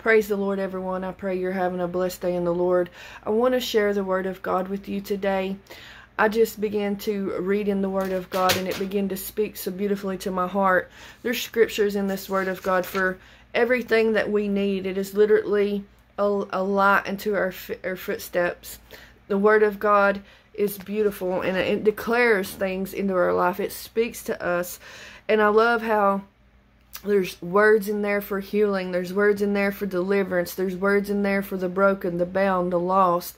Praise the Lord, everyone. I pray you're having a blessed day in the Lord. I want to share the Word of God with you today. I just began to read in the Word of God and it began to speak so beautifully to my heart. There's scriptures in this Word of God for everything that we need. It is literally a, a light into our, our footsteps. The Word of God is beautiful and it declares things into our life. It speaks to us. And I love how there's words in there for healing. There's words in there for deliverance. There's words in there for the broken, the bound, the lost.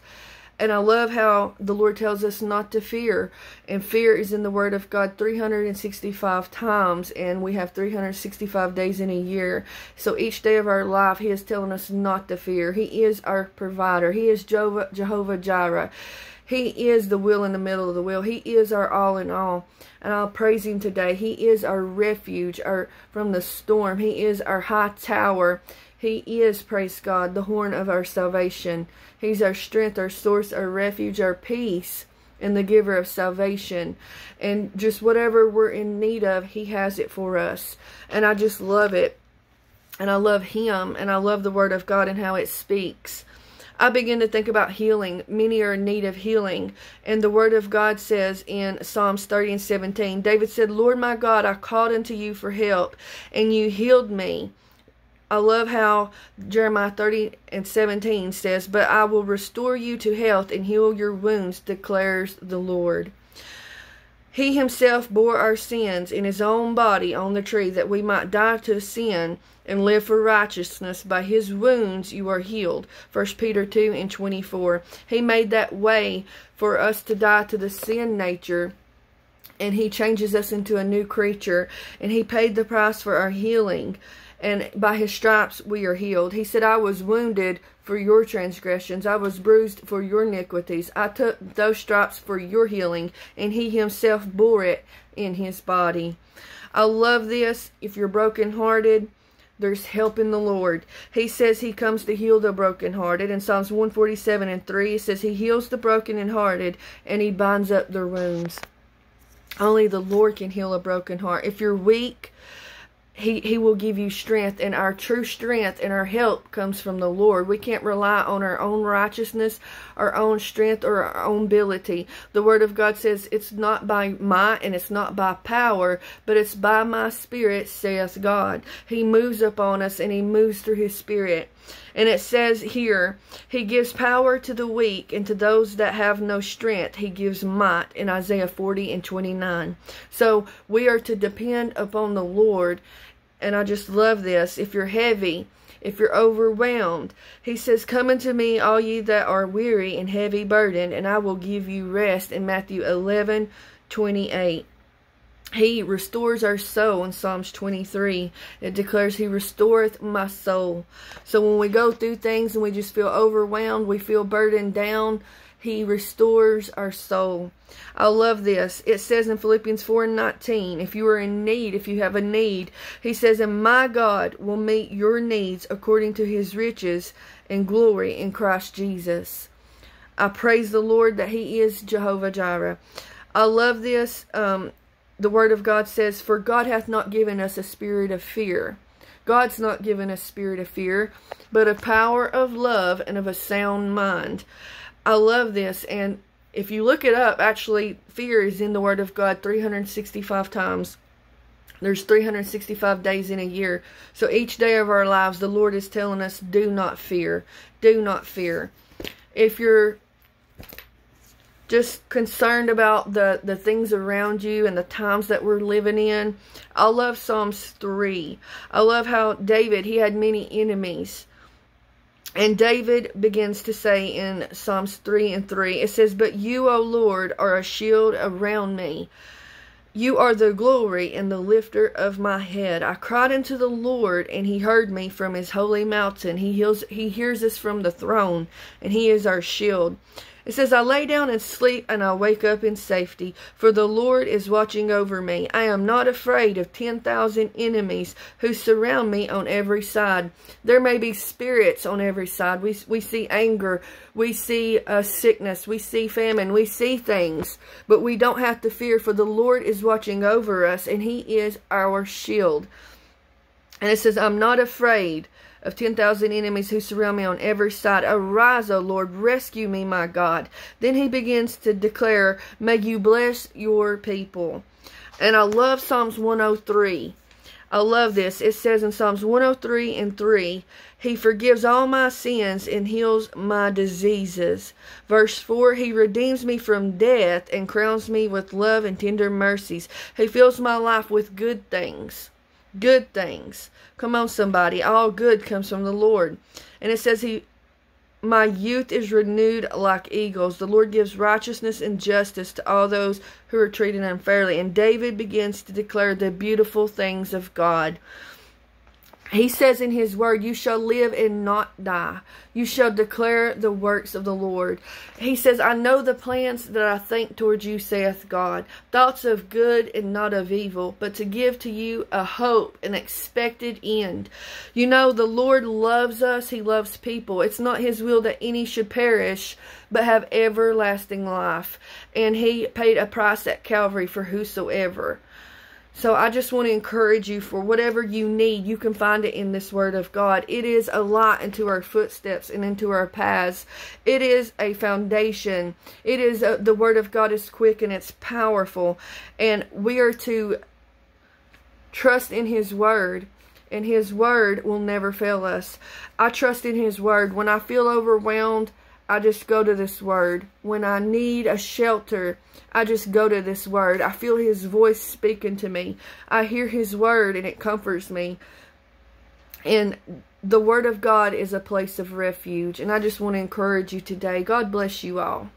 And I love how the Lord tells us not to fear. And fear is in the Word of God 365 times. And we have 365 days in a year. So each day of our life, He is telling us not to fear. He is our provider. He is Jehovah, Jehovah Jireh. He is the wheel in the middle of the wheel. He is our all in all. And I'll praise him today. He is our refuge our, from the storm. He is our high tower. He is, praise God, the horn of our salvation. He's our strength, our source, our refuge, our peace, and the giver of salvation. And just whatever we're in need of, he has it for us. And I just love it. And I love him. And I love the word of God and how it speaks. I begin to think about healing. Many are in need of healing. And the word of God says in Psalms 30 and 17, David said, Lord my God, I called unto you for help, and you healed me. I love how Jeremiah 30 and 17 says, But I will restore you to health and heal your wounds, declares the Lord. He himself bore our sins in his own body on the tree that we might die to sin and live for righteousness. By his wounds you are healed. 1 Peter 2 and 24. He made that way for us to die to the sin nature and he changes us into a new creature and he paid the price for our healing and by his stripes we are healed. He said, I was wounded for your transgressions. I was bruised for your iniquities. I took those stripes for your healing, and he himself bore it in his body. I love this. If you're brokenhearted, there's help in the Lord. He says he comes to heal the brokenhearted. In Psalms 147 and 3, it says he heals the broken and hearted, and he binds up their wounds. Only the Lord can heal a broken heart. If you're weak, he, he will give you strength, and our true strength and our help comes from the Lord. We can't rely on our own righteousness, our own strength, or our own ability. The Word of God says it's not by might and it's not by power, but it's by my Spirit, says God. He moves upon us and He moves through His Spirit. And it says here, He gives power to the weak, and to those that have no strength, He gives might in Isaiah 40 and 29. So we are to depend upon the Lord. And I just love this. If you're heavy, if you're overwhelmed, He says, Come unto me, all ye that are weary and heavy burdened, and I will give you rest in Matthew 11 28. He restores our soul in Psalms 23. It declares, He restoreth my soul. So when we go through things and we just feel overwhelmed, we feel burdened down, He restores our soul. I love this. It says in Philippians 4 and 19, if you are in need, if you have a need, He says, And my God will meet your needs according to His riches and glory in Christ Jesus. I praise the Lord that He is Jehovah Jireh. I love this. Um, the Word of God says, For God hath not given us a spirit of fear. God's not given us spirit of fear, but of power, of love, and of a sound mind. I love this, and if you look it up, actually, fear is in the Word of God 365 times. There's 365 days in a year. So each day of our lives, the Lord is telling us, do not fear. Do not fear. If you're just concerned about the, the things around you and the times that we're living in. I love Psalms 3. I love how David, he had many enemies. And David begins to say in Psalms 3 and 3, it says, But you, O Lord, are a shield around me. You are the glory and the lifter of my head. I cried unto the Lord, and he heard me from his holy mountain. He, heals, he hears us from the throne, and he is our shield. It says, I lay down and sleep, and I wake up in safety, for the Lord is watching over me. I am not afraid of ten thousand enemies who surround me on every side. There may be spirits on every side. We, we see anger, we see uh, sickness, we see famine, we see things, but we don't have to fear, for the Lord is watching over us, and He is our shield. And it says, I'm not afraid of 10,000 enemies who surround me on every side. Arise, O Lord, rescue me, my God. Then he begins to declare, May you bless your people. And I love Psalms 103. I love this. It says in Psalms 103 and 3, He forgives all my sins and heals my diseases. Verse 4, He redeems me from death and crowns me with love and tender mercies. He fills my life with good things good things. Come on, somebody. All good comes from the Lord. And it says, He my youth is renewed like eagles. The Lord gives righteousness and justice to all those who are treated unfairly. And David begins to declare the beautiful things of God. He says in his word, You shall live and not die. You shall declare the works of the Lord. He says, I know the plans that I think towards you, saith God, thoughts of good and not of evil, but to give to you a hope, an expected end. You know, the Lord loves us. He loves people. It's not his will that any should perish, but have everlasting life. And he paid a price at Calvary for whosoever. So I just want to encourage you for whatever you need, you can find it in this Word of God. It is a light into our footsteps and into our paths. It is a foundation. It is a, the Word of God is quick and it's powerful. And we are to trust in His Word and His Word will never fail us. I trust in His Word. When I feel overwhelmed, I just go to this word. When I need a shelter, I just go to this word. I feel his voice speaking to me. I hear his word and it comforts me. And the word of God is a place of refuge. And I just want to encourage you today. God bless you all.